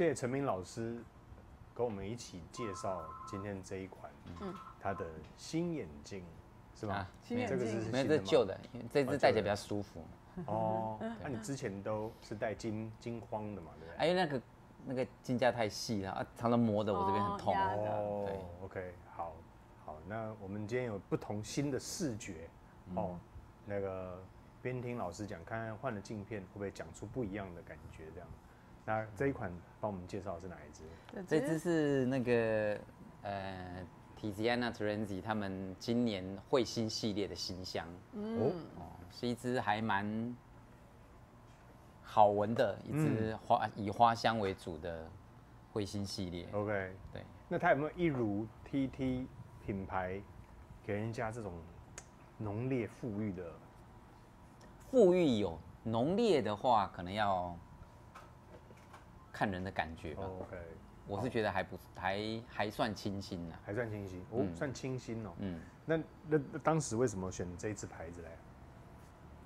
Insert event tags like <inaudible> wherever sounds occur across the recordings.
谢谢陈明老师跟我们一起介绍今天这一款，嗯，他的新眼镜是吧？新眼这个镜是没这旧的，因为这只戴起来比较舒服。哦。那 <laughs> 你之前都是戴金金框的嘛，对不对？哎，因为那个那个金架太细了，啊，常常磨的我这边很痛。哦，OK，好，好，那我们今天有不同新的视觉哦，那个边听老师讲，看看换了镜片会不会讲出不一样的感觉，这样。那这一款帮我们介绍的是哪一支？这只是那个呃 Tiziana Terenzi 他们今年彗星系列的新香，哦，哦，是一支还蛮好闻的一支花、以花香为主的彗星系列。OK，对，那它有没有一如 TT 品牌给人家这种浓烈富裕的？富裕有浓烈的话，可能要看人的感觉 OK，我是觉得还不还还算清新呢、还算清新哦，算清新哦。嗯，那那那当时为什么选这一支牌子嘞？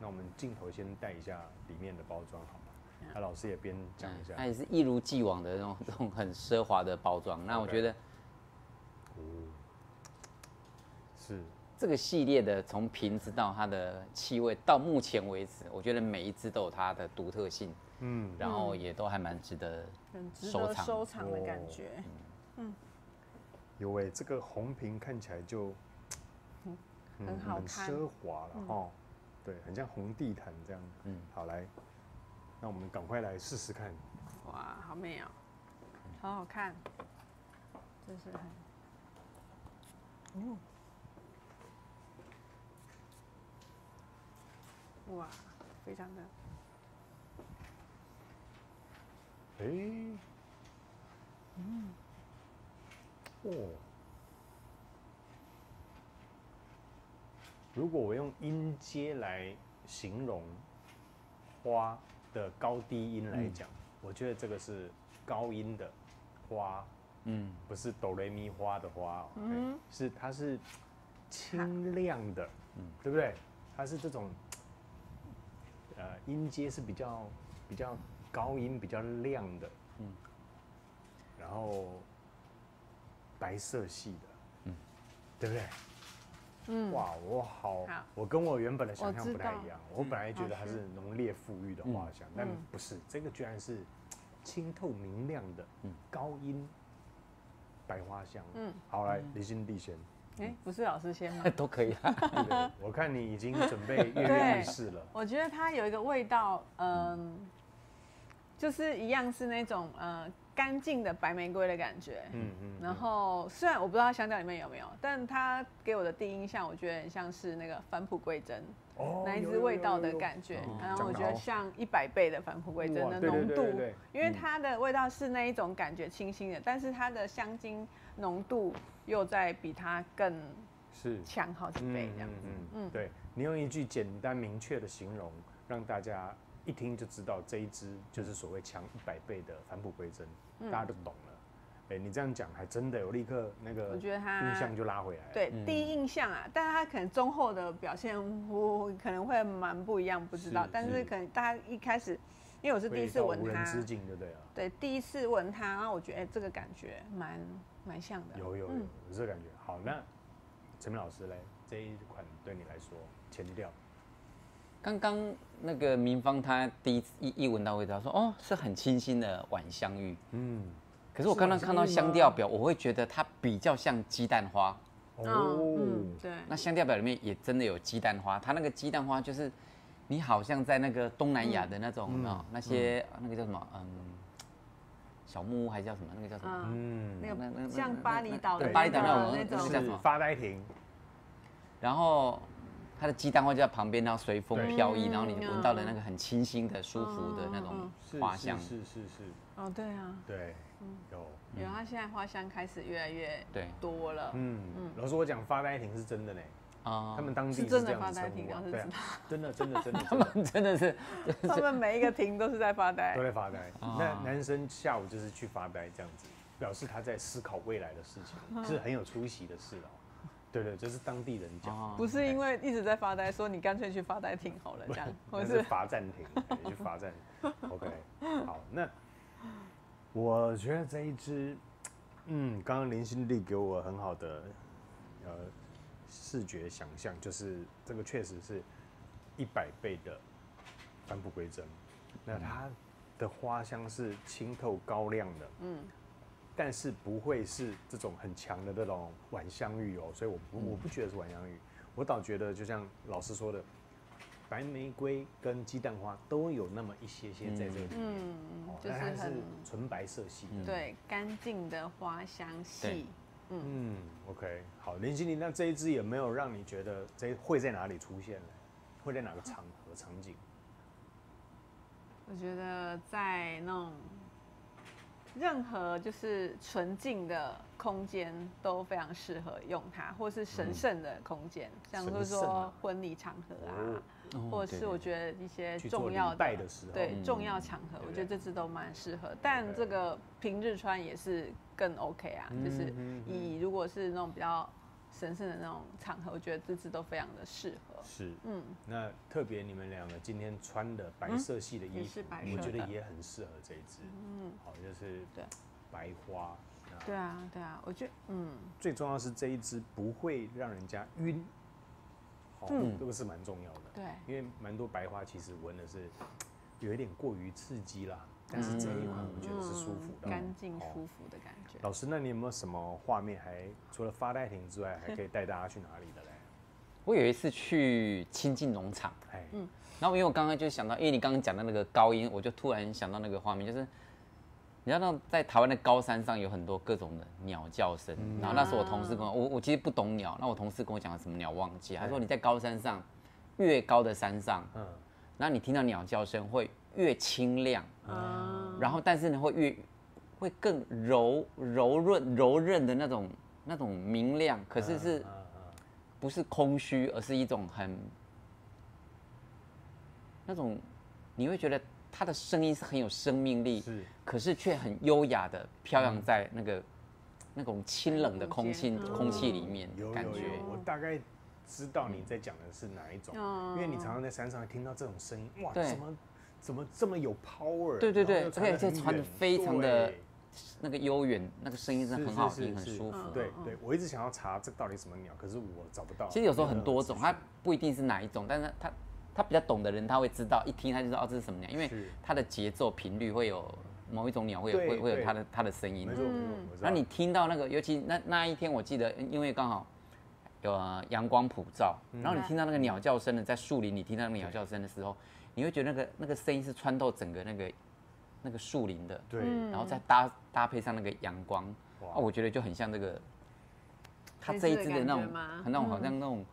那我们镜头先带一下里面的包装好吗？那老师也边讲一下它。也是一如既往的那种 <laughs> 这种很奢华的包装。那我觉得是这个系列的从瓶子到它的气味，到目前为止，我觉得每一支都有它的独特性，嗯，然后也都还蛮值得很值收藏。得收藏的感觉。有诶，这个红瓶看起来就嗯很很好看。奢华了哦。对，很像红地毯这样。嗯。嗯，好来，那我们赶快来试试看。哇，好美哦，好好看，真是很，哦，哇，非常的，诶，嗯，哦，如果我用音阶来形容花的高低音来讲，我觉得这个是高音的花，嗯，不是哆来咪花的花、哦，嗯，是它是清亮的，嗯，对不对？它是这种，呃，音阶是比较比较高音、比较亮的，嗯，然后白色系的，嗯，对不对？嗯，哇，我好好，我跟我原本的想象不太一样。我本来觉得它是浓烈富裕的花香，但嗯不是，这个居然是清透明亮的高音白花香。嗯嗯，好，来，离心地先。哎，不是老师先吗？<laughs> 都可以啊。我看你已经准备跃跃对欲试了。<laughs> 我觉得它有一个味道，嗯，就是一样是那种呃干净的白玫瑰的感觉。嗯嗯，然后虽然我不知道它香调里面有没有，但它给我的第一印象，我觉得很像是那个返璞归真哦那一支味道的感觉。哦，然后我觉得像一百倍的返璞归真的浓度因为它的味道是那一种感觉清新的，但是它的香精浓度又在比它更是。强好几倍这样子。嗯嗯。对你用一句简单明确的形容，让大家一听就知道这一支就是所谓强一百倍的返璞归真，嗯大家都懂了。哎，你这样讲还真的有立刻那个，我觉得他印象就拉回来了。对，第一印象啊，但是它可能中后的表现，我可能会蛮不一样，不知道是。但是是可能大家一开始，因为我是第一次闻它，无人之境就对了。对，第一次闻它，然后我觉得、哎这个感觉蛮蛮像的。有有有嗯有这个感觉。好，那陈明老师嘞，这一款对你来说前调刚刚那个明芳他第一次一一闻到味道，说哦是很清新的晚香玉。嗯，可是我刚刚看到香调表，我会觉得它比较像鸡蛋花。哦，嗯，对，那香调表里面也真的有鸡蛋花，它那个鸡蛋花就是你好像在那个东南亚的那种，有没有？嗯那些那个叫什么嗯小木屋还是叫什么？那个叫什么？嗯，嗯，那那那那个像巴厘岛的巴厘岛那那种种。那种叫什么？是发呆亭，然后它的鸡蛋花就在旁边，然后随风对。飘逸，嗯然后你闻到的那个很清新的、舒服的那种花香。是是是是，哦，对啊，对，有。有它现在花香开始越来越对多了。嗯嗯，老师，我讲发呆亭是真的呢，啊。他们当地是真的这样子发呆亭对真的。真的真的他们真的。<laughs> 是他们每一个亭都是在发呆。都。在发呆。啊。那男生下午就是去发呆这样子，表示他在思考未来的事情，是很有出息的事哦。对对，这是当地人讲，哦。不是因为一直在发呆，说你干脆去发呆亭好了，这样，或者是是罚站亭，对去罚站。OK，<laughs> 好，那我觉得这一支，嗯，刚刚林心力给我很好的呃视觉想象，就是这个确实是一百倍的返璞归真。那它的花香是清透高亮的，嗯，但是不会是这种很强的这种晚香玉哦，所以我不我不觉得是晚香玉，我倒觉得就像老师说的。白玫瑰跟鸡蛋花都有那么一些些在这里面，嗯，哦就是是很纯白色系的。对干净的花香系。嗯，OK，好，林经理，那这一支有没有让你觉得这会在哪里出现呢？会在哪个场合场景？我觉得在那种任何就是纯净的空间都非常适合用它，或是神圣的空间，像是说啊。婚礼场合啊，哦。或者是我觉得一些重要的时候。对嗯重要场合，我觉得这支都蛮适合。但这个平日穿也是更 OK 啊，就是以如果是那种比较神圣的那种场合，我觉得这支都非常的适合。是，嗯，那特别你们两个今天穿的白色系的衣服我觉得也很适合这一支。嗯，好，就是对。白花。那对啊，对啊，我觉得嗯，最重要是这一支不会让人家晕，好，嗯。这个是蛮重要的。对，因为蛮多白花其实闻的是有一点过于刺激啦，但是这一款我觉得是舒服的，嗯干净哦舒服的感觉。老师，那你有没有什么画面还除了发呆亭之外，还可以带大家去哪里的嘞？<laughs> 我有一次去亲近农场，哎，嗯。然后因为我刚刚就想到，因为你刚刚讲的那个高音，我就突然想到那个画面，就是你知道在台湾的高山上有很多各种的鸟叫声，然后那时候我同事跟我，我我其实不懂鸟，那我同事跟我讲什么鸟忘记，他说你在高山上越高的山上，嗯，然后你听到鸟叫声会越清亮，嗯，然后但是呢会越会更柔柔润柔韧的那种那种明亮，可是是嗯嗯不是空虚，而是一种很那种你会觉得它的声音是很有生命力，是。可是却很优雅的飘扬在那个、那种清冷的空气空气里面有，感觉。有有，我大概知道你在讲的是哪一种，嗯。因为你常常在山上听到这种声音，哇，什么怎么这么有 power？对对对而且很远传得非常的那个悠远，那个声音真的很好听，很舒服。对对，我一直想要查这到底什么鸟，可是我找不到。其实有时候很多种，它不一定是哪一种，但是它它比较懂的人他会知道，一听他就知道哦这是什么鸟，因为它的节奏频率会有某一种鸟会会会有它的它的声音没。错没错，我知道然后你听到那个，尤其那那一天，我记得因为刚好有呃阳光普照，嗯然后你听到那个鸟叫声呢，在树林里听到那个鸟叫声的时候，你会觉得那个那个声音是穿透整个那个那个树林的，对，然后再搭搭配上那个阳光，哇。啊，我觉得就很像这个，它这这一次的感支的那种很那种好像那种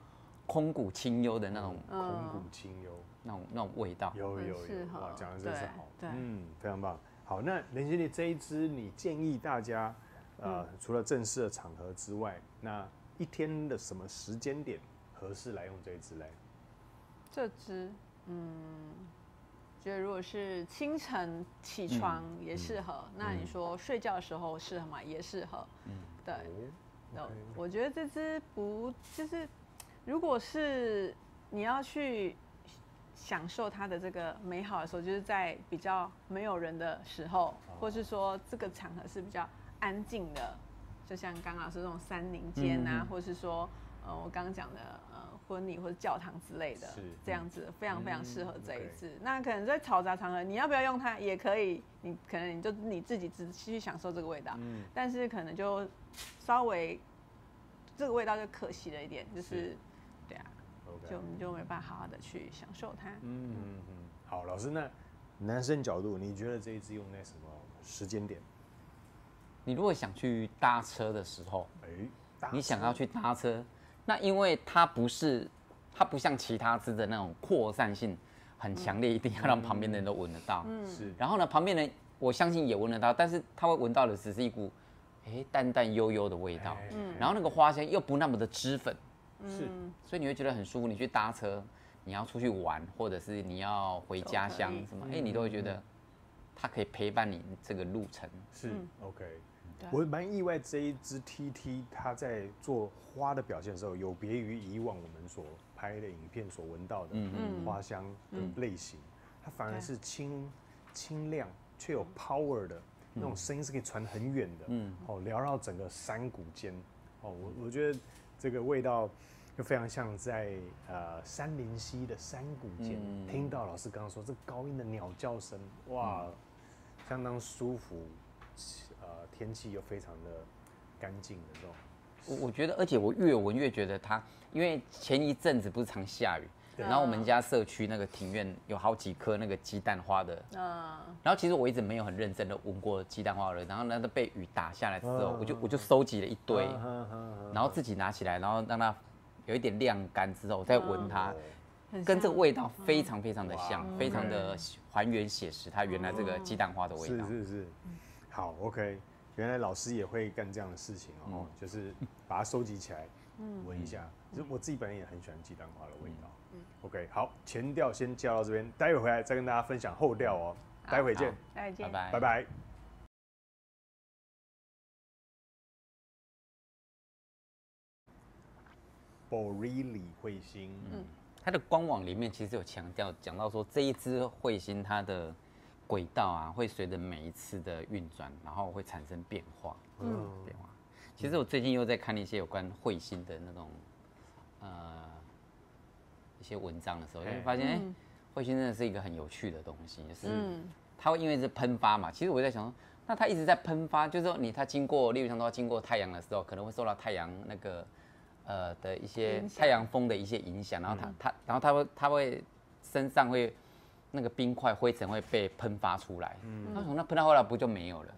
空谷清幽的那种空谷清幽，那种那种味道。有有有，哇，讲的真是好，对。嗯，非常棒。好，那林经理这一支，你建议大家，呃，除了正式的场合之外，那一天的什么时间点合适来用这一支嘞？这支，嗯，觉得如果是清晨起床也适合，那你说睡觉的时候适合吗？也适合，嗯对。我觉得这只不就是，如果是你要去享受它的这个美好的时候，就是在比较没有人的时候，或是说这个场合是比较安静的，就像刚刚老师这种山林间啊，或是说呃我刚刚讲的呃婚礼或者教堂之类的是，这样子非常非常适合嗯这一支。那可能在嘈杂场合，你要不要用它也可以，你可能你就你自己仔细去享受这个味道。嗯，但是可能就稍微这个味道就可惜了一点，就是是对啊就你就没办法好好的去享受它。嗯嗯嗯，好，老师，那男生角度，你觉得这一次用在什么时间点？你如果想去搭车的时候，哎，搭车你想要去搭车，那因为它不是，它不像其他支的那种扩散性很强烈，一定要让旁边的人都闻得到。是然后呢，旁边人我相信也闻得到，但是他会闻到的只是一股，哎，淡淡悠悠的味道。嗯然后那个花香又不那么的脂粉，是所以你会觉得很舒服。你去搭车，你要出去玩，或者是你要回家乡什么，哎，你都会觉得它可以陪伴你这个路程。是 OK。对。我蛮意外这一支 TT 它在做花的表现的时候，有别于以往我们所拍的影片所闻到的嗯花香的类型，它反而是清清亮却有 power 的，那种声音是可以传很远的，嗯，哦，缭绕整个山谷间，哦，我我觉得这个味道就非常像在呃山林溪的山谷间、嗯听到老师刚刚说这高音的鸟叫声，哇，相当舒服，呃，天气又非常的干净的这种，我我觉得，而且我越闻越觉得它，因为前一阵子不是常下雨，然后我们家社区那个庭院有好几棵那个鸡蛋花的，嗯，然后其实我一直没有很认真的闻过鸡蛋花的，然后那都被雨打下来之后嗯，我就我就收集了一堆，然后自己拿起来，然后让它有一点晾干之后，我再闻它跟这个味道非常非常的像，非常的还原写实，它原来这个鸡蛋花的味道。是是是，好，OK，原来老师也会干这样的事情哦，就是把它收集起来，闻一下。其实我自己本人也很喜欢鸡蛋花的味道。嗯。OK，好，前调先教到这边，待会回来再跟大家分享后调哦。待会见，再见，拜拜。拜拜。Borelli 彗星，嗯，它的官网里面其实有强调，讲到说这一支彗星它的轨道啊，会随着每一次的运转，然后会产生变化，嗯，变化。其实我最近又在看一些有关彗星的那种呃一些文章的时候，就会发现，哎、彗星真的是一个很有趣的东西，就是嗯。它会因为是喷发嘛，其实我在想说，那它一直在喷发，就是说你它经过，例如像说经过太阳的时候，可能会受到太阳那个呃的一些太阳风的一些影响，然后它、它然后它会它会身上会那个冰块灰尘会被喷发出来，嗯，他说那喷到后来不就没有了？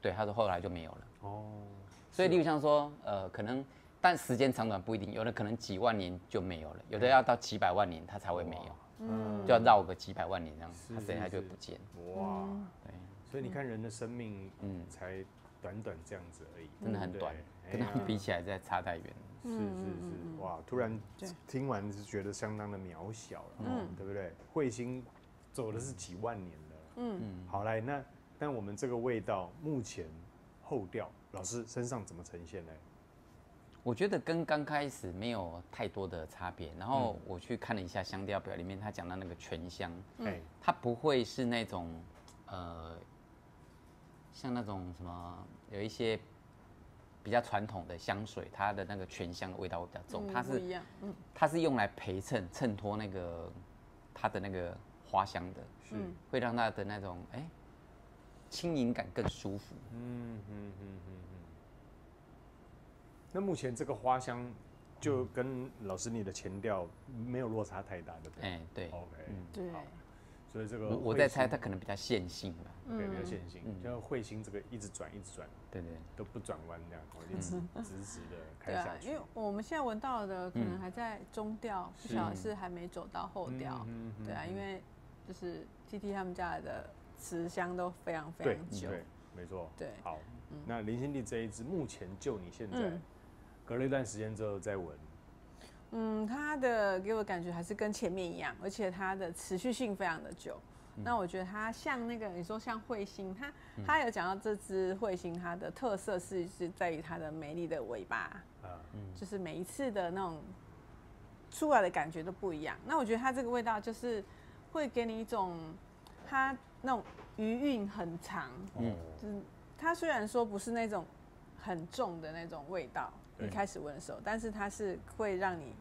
对，他说后来就没有了。哦，所以，例如像说，呃，可能，但时间长短不一定，有的可能几万年就没有了，有的要到几百万年它才会没有，嗯，就要绕个几百万年这样，是它等一下就不见。哇，对，所以你看人的生命，嗯。嗯，才短短这样子而已，真的很短，对跟他们比起来，再差太远。是是是，哇！突然对听完是觉得相当的渺小了，嗯，对不对？彗星走的是几万年了，嗯嗯，好来，那但我们这个味道目前后调，老师身上怎么呈现呢？我觉得跟刚开始没有太多的差别。然后我去看了一下香调表里面，他讲到那个全香，哎，它不会是那种呃，像那种什么有一些比较传统的香水，它的那个全香的味道会比较重，它是一样，嗯。它是用来陪衬衬托那个它的那个花香的，是，嗯。会让它的那种哎轻盈感更舒服。嗯嗯嗯嗯嗯。那目前这个花香就跟老师你的前调没有落差太大，对不对？哎，对，？OK，对，好。所以这个我我在猜它可能比较线性吧。对比较线性，就彗星这个一直转一直转对对，都不转弯这样，我，一直 <laughs> 直直的开对啊下，去。因为。我们现在闻到的可能还在中调，不晓得是还没走到后调，嗯嗯对啊，因为就是 T T 他们家的持香都非常非常久，对，没错。对。好，那林心地这一支，目前就你现在嗯。隔了一段时间之后再闻，嗯，它的给我感觉还是跟前面一样，而且它的持续性非常的久。那我觉得它像那个你说像彗星，它它有讲到这只彗星，它的特色是是在于它的美丽的尾巴，啊，就是每一次的那种出来的感觉都不一样。那我觉得它这个味道就是会给你一种它那种余韵很长，嗯，就是它虽然说不是那种很重的那种味道，一开始闻的时候，但是它是会让你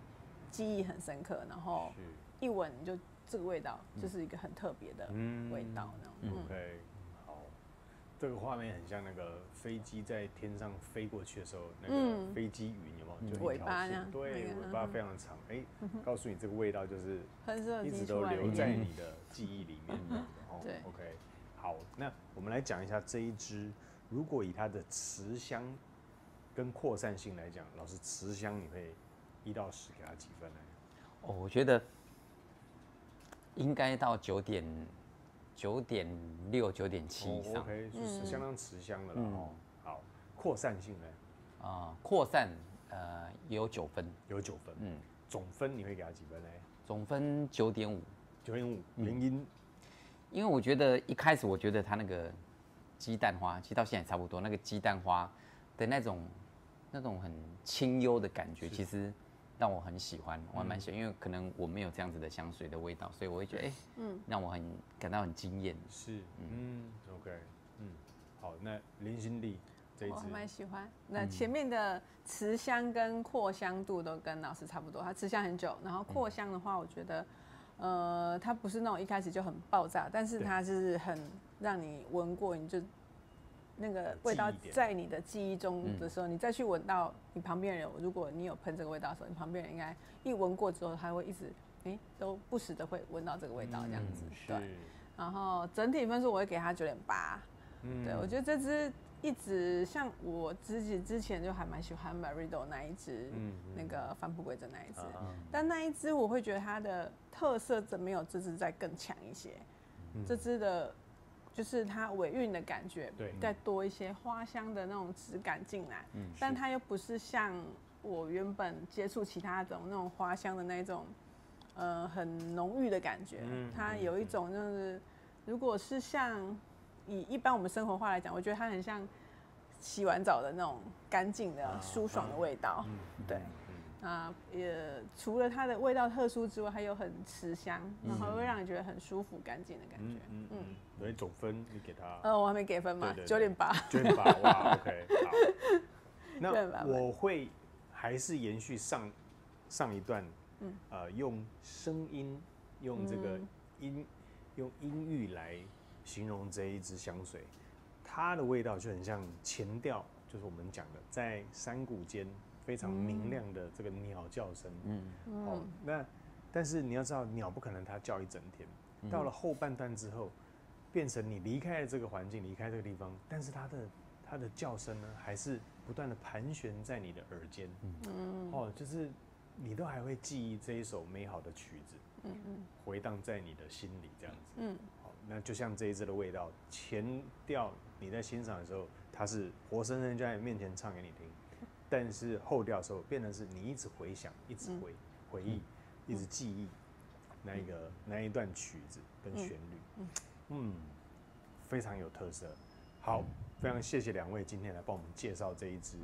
记忆很深刻，然后，一闻你就这个味道就是一个很特别的嗯。味道那种。嗯。OK，好，这个画面很像那个飞机在天上飞过去的时候，那个嗯。飞机云有没有？就一尾条线。巴那样。对，尾巴嗯非常长。哎，告诉你这个味道就是一直都留在你的记忆里面的。<laughs> 哦对，OK，好，那我们来讲一下这一支，如果以它的持香跟扩散性来讲，老师持香你会一到十给它几分呢？哦，我觉得应该到九点九点六、九点七以哦上。，OK，就是相当持香的了嗯哦。好，扩散性呢啊、扩散呃也有九分，有九分，嗯，总分你会给他几分呢？总分九点五。九点五，原因因为我觉得一开始我觉得他那个鸡蛋花，其实到现在也差不多，那个鸡蛋花的那种那种很清幽的感觉，其实让我很喜欢，我还蛮喜欢，因为可能我没有这样子的香水的味道，所以我会觉得哎，嗯，让我很感到很惊艳。是，嗯，OK，嗯，好，那林心丽这一我支还蛮喜欢。那前面的持香跟扩香度都跟老师差不多，它持香很久，然后扩香的话，我觉得，呃，它不是那种一开始就很爆炸，但是对。它是很让你闻过，你就那个味道在你的记忆中的时候，你再去闻到你旁边人，如果你有喷这个味道的时候，你旁边人应该一闻过之后，他会一直哎、都不时的会闻到这个味道这样子，嗯对。然后整体分数我会给他九点八，嗯。对，我觉得这支一直像我自己之前就还蛮喜欢 Marido 那一支，嗯那个返璞归真那一支，啊但那一支我会觉得它的特色怎没有这支再更强一些，嗯。这支的。就是它尾韵的感觉，对再多一些花香的那种质感进来，嗯但它又不是像我原本接触其他种那种花香的那种，呃，很浓郁的感觉。嗯它有一种就是，如果是像以一般我们生活化来讲，我觉得它很像洗完澡的那种干净的、啊舒爽的味道。嗯对嗯啊，也除了它的味道特殊之外，还有很持香，然后会让你觉得很舒服、干净的感觉。嗯嗯嗯，所以总分你给他？呃，我还没给分嘛九点八。九点八，哇，OK，<laughs> 那吧。我会还是延续上上一段，嗯。呃，用声音，用这个嗯。音，用音域来形容这一支香水，它的味道就很像前调，就是我们讲的在山谷间非常明亮的这个鸟叫声。嗯，哦嗯，那但是你要知道，鸟不可能它叫一整天，嗯。到了后半段之后，变成你离开了这个环境，离开这个地方，但是它的它的叫声呢，还是不断的盘旋在你的耳间，嗯。哦，就是你都还会记忆这一首美好的曲子，嗯嗯。回荡在你的心里，这样子。嗯。好，那就像这一支的味道，前调你在欣赏的时候，它是活生生就在你面前唱给你听，但是后调的时候，变成是你一直回想，一直回、回忆，一直记忆那一个、那一段曲子跟旋律，嗯。非常有特色。好，非常谢谢两位今天来帮我们介绍这一支、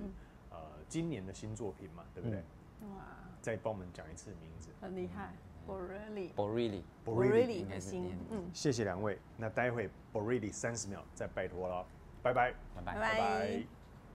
呃今年的新作品嘛，对不对？哇，再帮我们讲一次名字。很厉害 b o r e l l i b o r e l l i b o r e l l i 应该是的心，嗯，谢谢两位，那待会 Borelli 三十秒再拜托了，拜。拜。拜。拜拜。拜拜